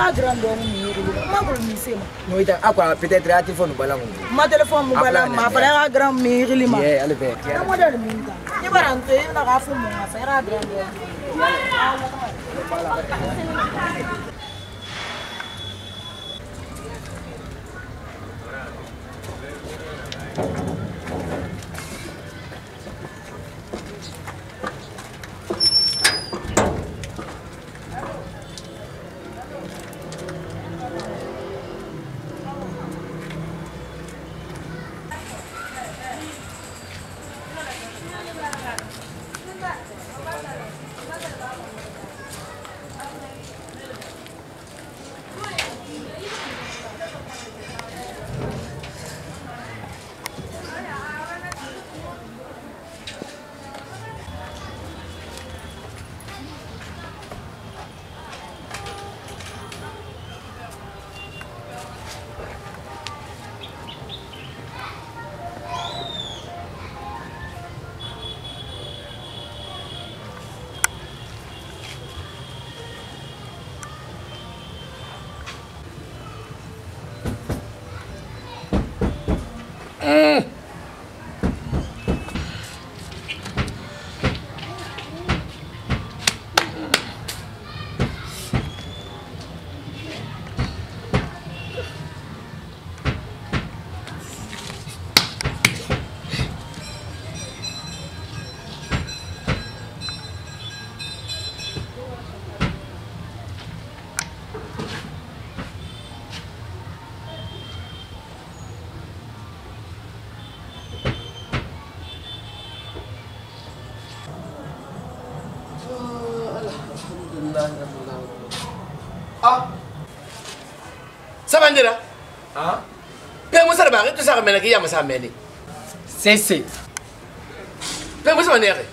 ka é dɔɔni nin yiri bolo ma bolo telefone se ma. n'o tɛ a kɔni peut-être a tɛ é nin bala é ma tɛ fɔ mun bala ma a fana Thank you. Mm. ah sabandira ah pengu sara bari to sara menaki yama sara meni sese pengu sara nere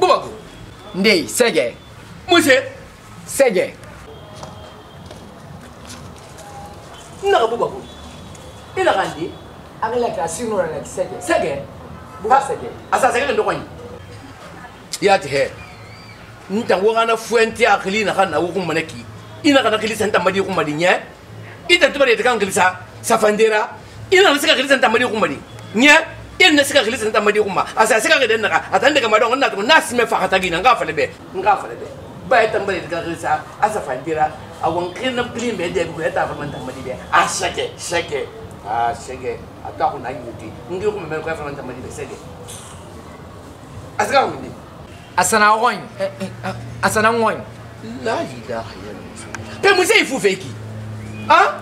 bubago ndei sege muse sege naka bubago ila kandi angela ka sinura na sege sege bubago sege asa sege ndo kwani yati he ntango ngana fuenti akili ya na kana wukum maneki ina kana santa madi wukum madinya ita tubare tekan sa safandera ina nasika santa madi wukum madi nya ina nasika santa ntamadi wukum asa sika kede naka atande na don nasi me fakata gina nga fale be nga fale be ba ita mbare kili sa asa fandera awon kina ya kilin be de ko eta farman asa be ashake shake ah shake ataku na yuti ngi wukum me ko farman Asa be shake asika ko ni asanagoñ eh, eh, ah. asanagoñ la ilaha illallah pe musa ifu feki hein ah?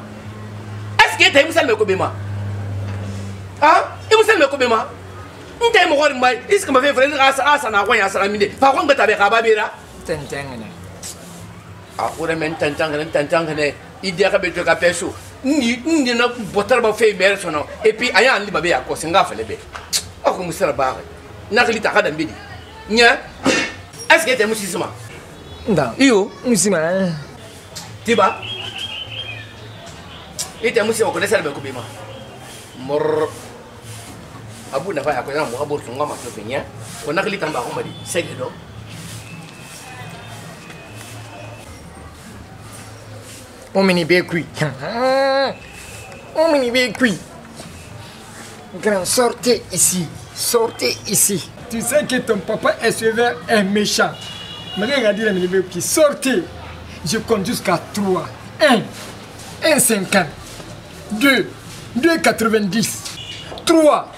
est ce que tay musa me ko bema hein ah? e musa me ko bema ntai mo gori mbai iske ma fe fere ni asa asanagoñ asanaminde fa ko A be ka babira tentengene akure men tentengene tentengene idia ka be a ka peso ni ni na botar ba fe mere sono et puis aya andi babe ya ko singa fele be ako musa ba na kli ta ka dambidi ɲɛ ɛsike tɛ musi sima nta iyo musima tiba i tɛ musima ko ne sɛrɛ bɛ ko bi ma mɔrɔ a b'u nafa yakɔ ɲɛna mɔgɔ b'o sɔn n ka ma fɛn fɛn ɲɛ o nakili tan b'a ko ma di sɛgɛ dɔ mumini bɛ kui mumini bɛ kui grand sortez ici sortez ici tu sais que ton papa est sévère est méchant. Mais regardez les qui sortez. Je compte jusqu'à 3. 1, 1, 2, 2, 3.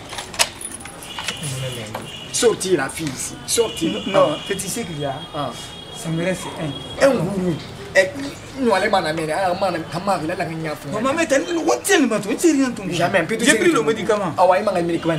Sortez la fille ici. Sortez. Non, ah. petit sais qu'il y a. Ah. Ça me reste 1. Un gourou. un Jamais. J'ai pris le médicament. Ah ouais, il m'a le médicament.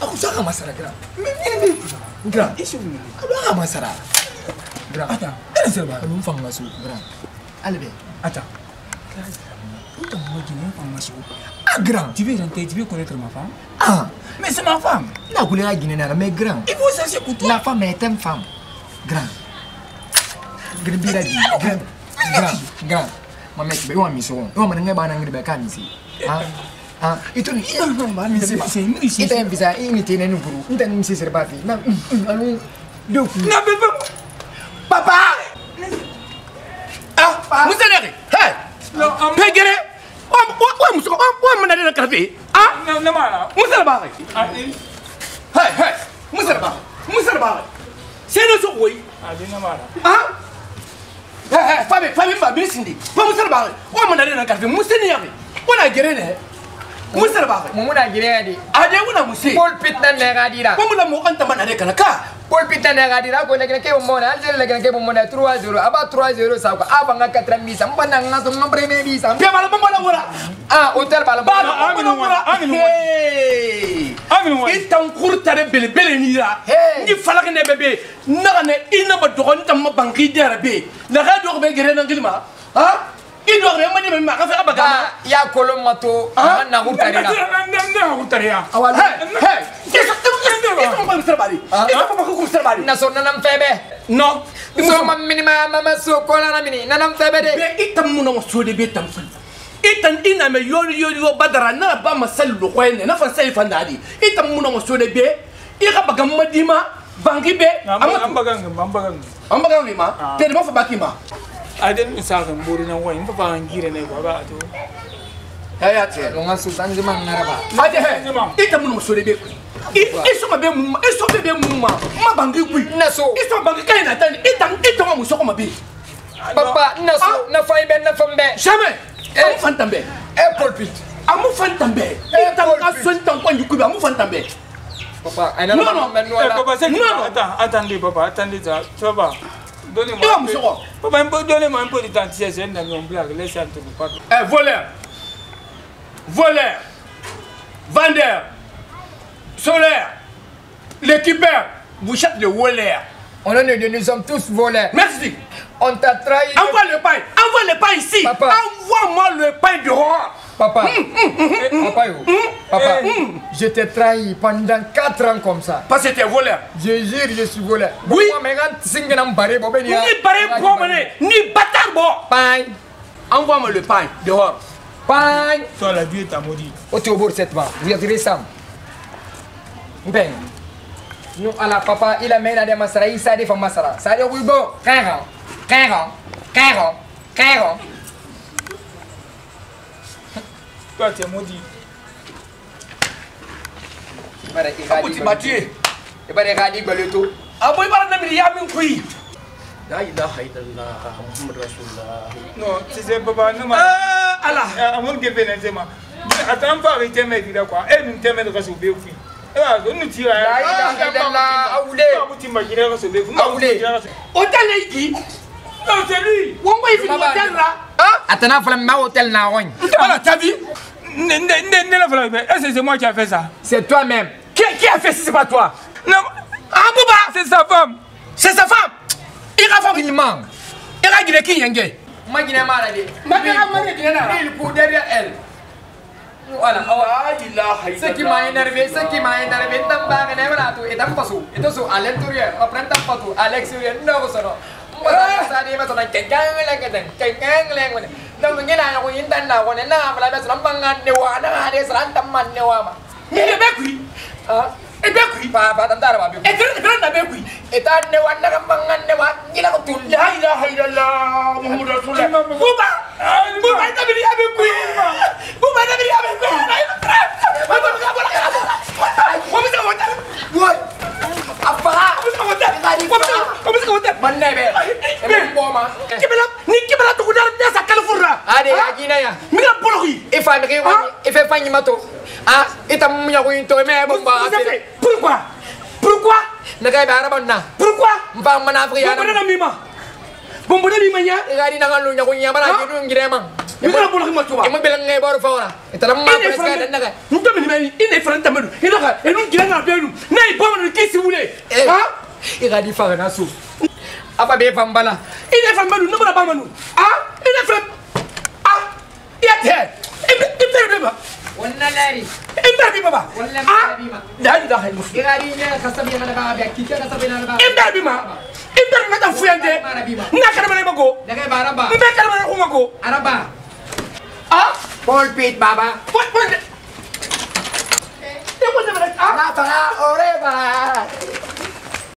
akushaka masara gra gra abaka masara gra ata ene serba anu mfanga maso gra alebe ata Putain, moi qui n'ai pas ma chou. Ah, grand. Ah, ah, tu veux rentrer, tu veux connaître ma femme Ah, mais c'est ma femme. La couleur à Guinée, mais grand. Il faut chercher pour toi. La femme est une femme. Grand. Grand, grand. Grand, grand. Ma mec, tu veux une mission. Tu veux une mission. Tu veux une mission. Ah, itu nih, iya, mana bisa bisa ini sih. Itu yang bisa ini tina nuburu, itu yang bisa serba fi. Nah, anu, duh. Nah, bebek, papa. Ah, papa. Musa nari, hei. Pegere, om, wah, wah, musuh, wah, wah, mana ada kafe? Ah, nama mana? Musa lebar. Hei, hei, musa lebar, musa lebar. Saya nusuk woi. Ah, nama ah? mana? Ah, hei, hei, Fabi, Fabi, Fabi, sini. Fabi musa lebar. Wah, mana ada kafe? Musa nari, wah, nak gerene. musel ba mo muna gire adi ade wona musi pol pitna ne gadira mo muna mo anta man ade kana ka pol pitna ne gadira ko legene ke mo na alje legene ke mo ah, na 30 aba 30 sa ko aba nga 4 misa mbana nga so mbre me misa pe bala mo bala wala ah hotel bala ba aminu wala aminu wala aminu wala itan kurta de bele bele ni ra ni falak ne bebe na ne ina ba dogon tam banki derabe na ga dog be gere na ngilma ha i dɔ fɛ mani bɛ min a ka fɛ a ba kama. i y'a kolo ma to a ma nakun tari la. ne nakun tari la. awɔ hɛ hɛ i tɔgɔ ma misiri bali i tɔgɔ ma ko misiri bali. naso nana n fɛ bɛ. non. muso ma minimaya ma ma so kɔla la mini nana n fɛ bɛ de. bɛɛ i ta mun na wa so de bɛ ta muso la. itan ina mai yori yori yo badara na ba masal lokoy ne na fa sai fa ndadi itan muna waso da be i ka baga madima bangi be amma an bagan an bagan an bagan ma ah. te ma fa baki ma aden misaka mburi na wai mpa ngire ne baba to ya te longa sultan jima ngaraba mate he ita mun musore be iso mabe mumma iso bebe mumma ma bangi kui naso iso bangi kai na tani ita ita ma musoko mabe papa naso na ah. fai ben na fambe jamais e eh. fantambe e eh, pulpit amu fantambe eh, ita ka sultan kwa nyukubi amu fantambe papa ana non non non non attendez papa attendez ça ça va donnez-moi. un peu. d'identité, donnez-moi un peu de temps, c'est une avion blague, laissez Eh, voleur Voleur Vendeur Solaire L'équipeur Vous chattez le voleur On est de nous sommes tous voleurs. Merci On t'a trahi. Envoie le pain Envoie le pain ici Envoie-moi le pain du roi. Papa, hum, hum, hum, papa, eh. je t'ai trahi pendant 4 ans comme ça. Parce que tu es voleur. Je jure, je suis voleur. Oui. Ben, ni barré ni bâtard bon. Pain. Envoie-moi le pain dehors. Pain. Toi, la vie est à maudit. Au bord cette main. Vous êtes ça. Ben. Nous, à la papa, il a mené à des il s'est Ça a bon, Quinze ans, quinze ans, Kwate mudi. Bara ke gadi. Abuti matie. E bare gadi baleto. Abu ibara na biri yamin kui. La ilaha illallah Muhammad Rasulullah. No, sise baba numa. Ah, ala. Amon gebe na sema. Atan fa ri teme dira kwa. E nun teme da kasu be kui. E ba zo nuti ya. La ilaha ah, illallah awule. Abuti majira kasu be kui. Awule. Otale igi. Otale. Wongo ifi hotel la. Ah? Atana fala ma hotel na won. Wala tabi. c'est moi qui a fait ça C'est toi-même. Qui, a fait si c'est pas toi Non, C'est sa femme. C'est sa femme Il a qu'il manque. Il a dit qui yenge Moi, je n'ai malade. Il pour derrière elle. Voilà. Ce qui m'a énervé, ce qui m'a énervé, c'est que je à l'intérieur. à l'extérieur. Non, fait ça, ngi na ko yin tan na ko ne na bala be salam bangan ne wa na de salam tamman ne wa ma ni de be kui ha e be kui pa pa tan dara ba be e kran kran na be kui e tan ne wa na bangan ne wa ni la ko tun la ilaha illallah muhammadu rasulullah buba buba ta bi ya be kui buba ta bi ya be kui na ina tra ma ba ka ba ka ko mi ta wa ta wa apa ko mi ta wa ta ko mi ta wa ta man ne be e be bo ma ki be la ni ki be la tu ade ajina ah, nah? ya mina pologi ifa ndeke wani ife fanyi mato ah ita munya ko into me bomba pourquoi pourquoi nakai ba araban na pourquoi mpa mana afrika ya na mima bombo na mima nya gari na ngalu nya ko nya bara jidu ngire mang mina pologi ma tuba imo belang ngai baru faora ita la ma ko ska dan nakai nunta mi mai ina ifran tamedu ina ka enu ngira na pelu na iboma ni kisi wule eh, ah igadi kan fa na su apa be fambala ina fambadu nubara bamanu ah ina fambala يا امتى ولا ناري امتى بما ولا بما لا اله الا الله غارينا خصبي انا بابا كيكا خصبي انا بابا امتى بما امتى ما تفوينتي نكر ما نبغو نكر باربا امتى ما نقومكو عربا اه بول بيت بابا بول بول تقول لك اه لا ترى اوريبا